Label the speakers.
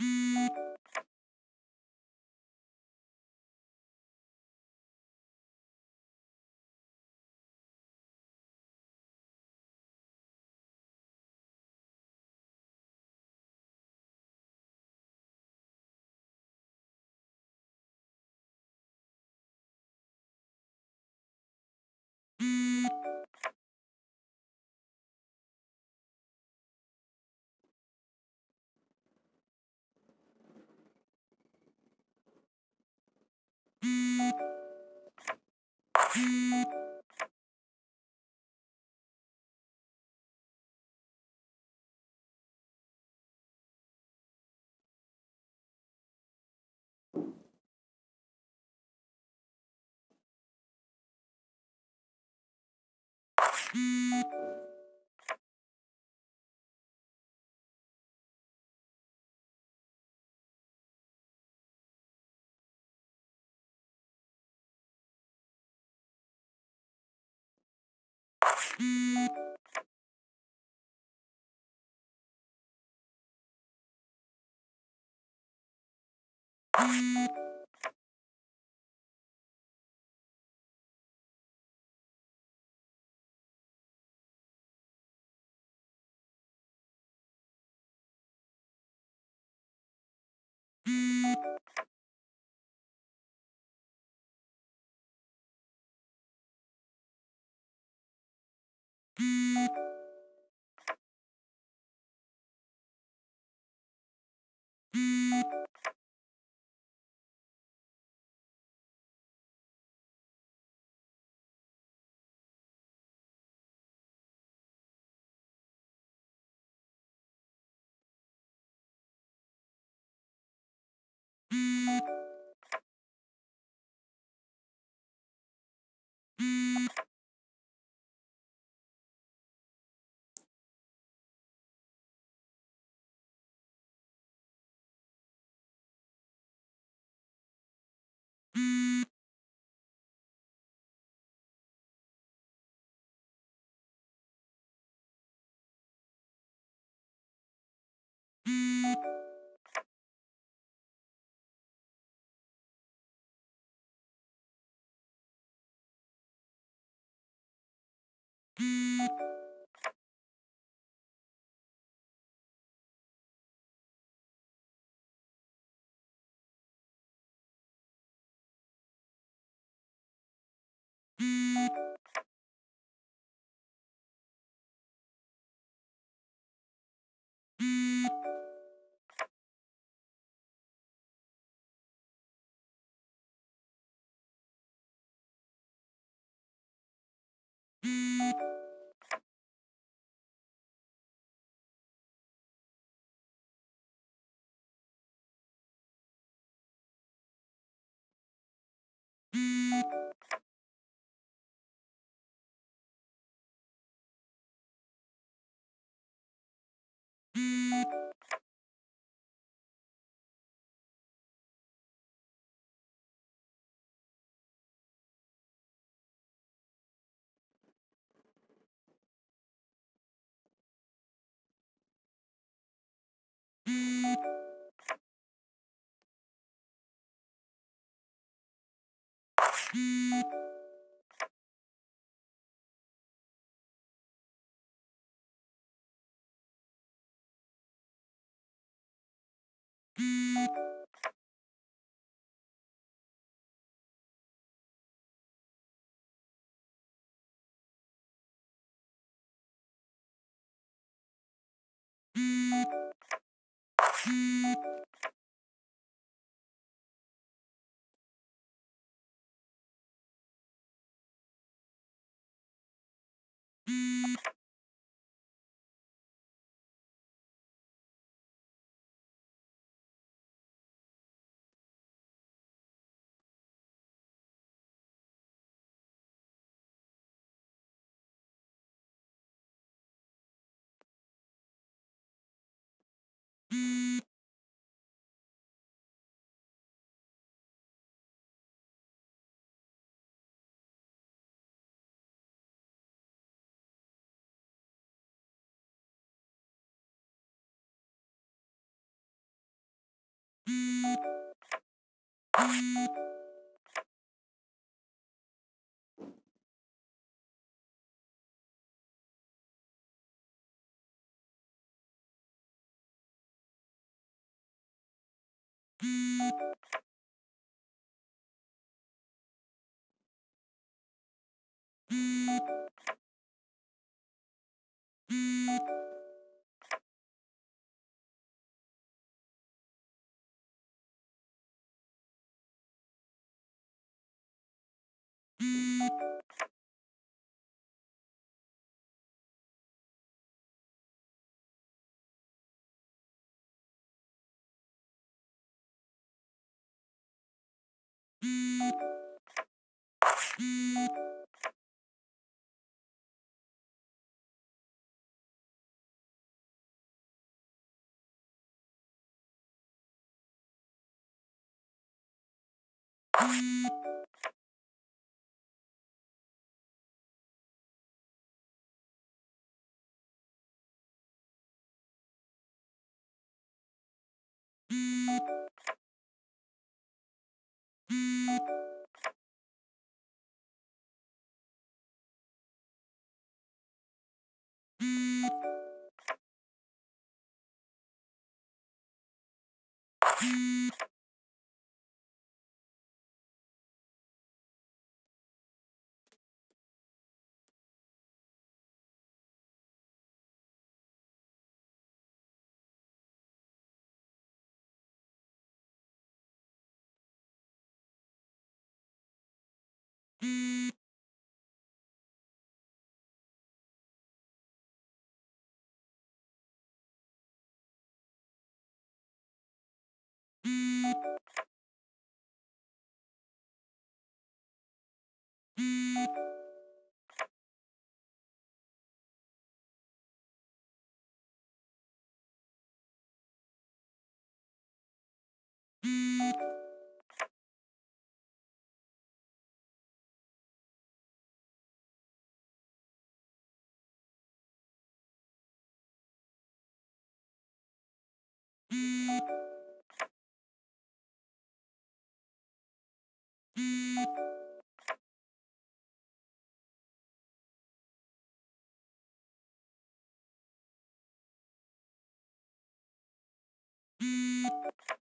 Speaker 1: Thank you. you you Thank you. Thank you. you あっ。you